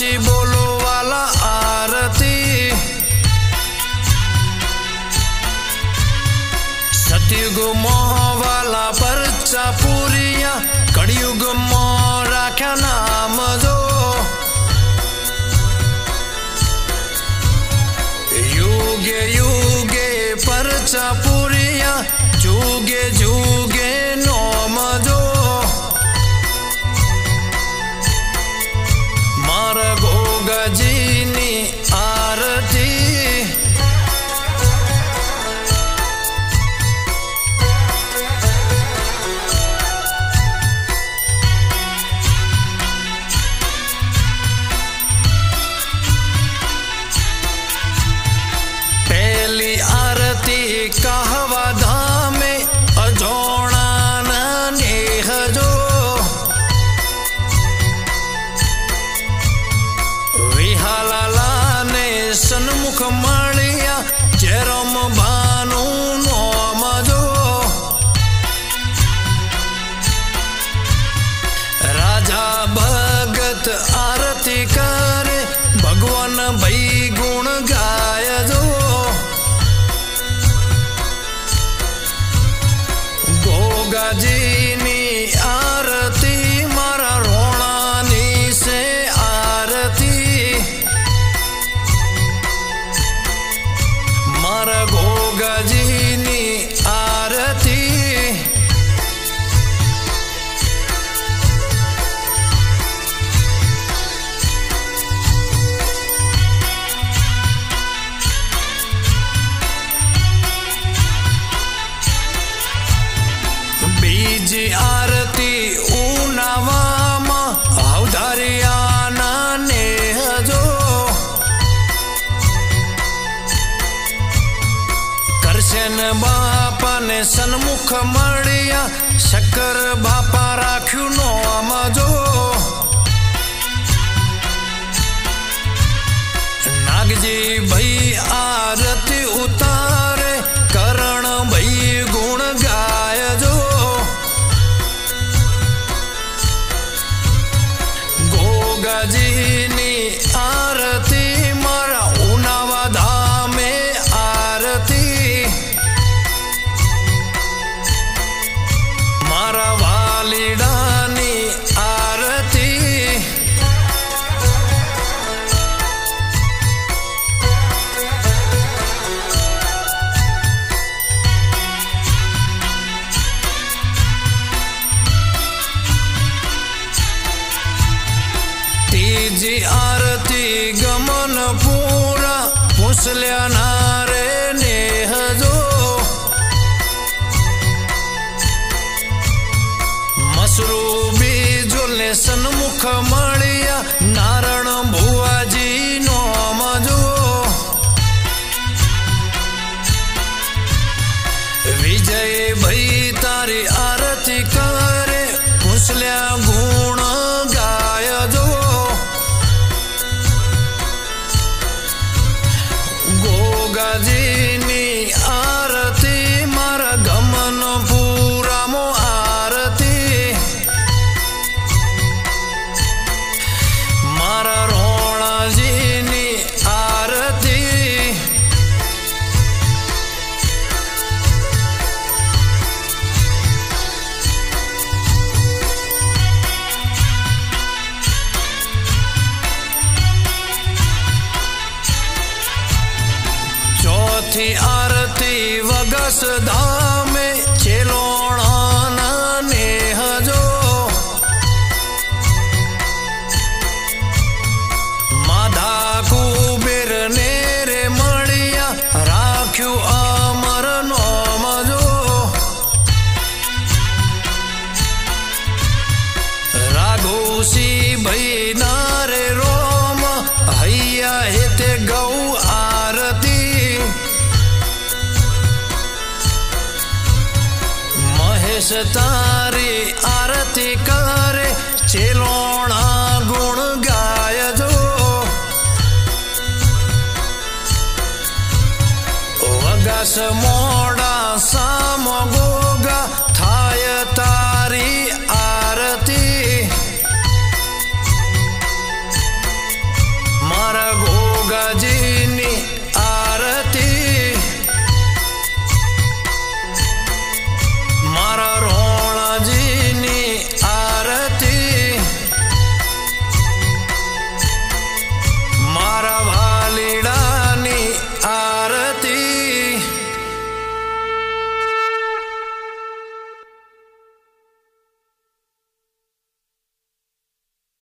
સાચી બોલો વાલા આરતી. સતયુગ મોહવાલા પરચા પૂરિયા કળિયુગ રાખ્યા નામ દો યુગે યુગે પરચા પૂરિયા, જુગે જુગ ભગવાન ભઈ ગુણ ગાય જો બાપાને સન્મુખ મળ્યા. શક્કર બાપા રાખ્યું નો આમાં જો. નાગજી ભાઈ આરતી ત્રીજી આરતી ગમન પૂરા પૂછલ્યા નારે નેહજો મસરૂબી જોલે સન્મુખ મળ્યા નારણ ભુવાજી નો મજો. વિજય ભાઈ તારી આરતી Gazi ચોથી આરતી વગસ ધામે ચેલોણાના નેહજો માધા કુબેર ને રે મળ્યા, રાખ્યું અમર નોમજો રાઘુસી ભાઈ નારે રોમ હૈયા હેતે ગૌ सितारे आरती करे चलो गुण गाय जो। अगस गाग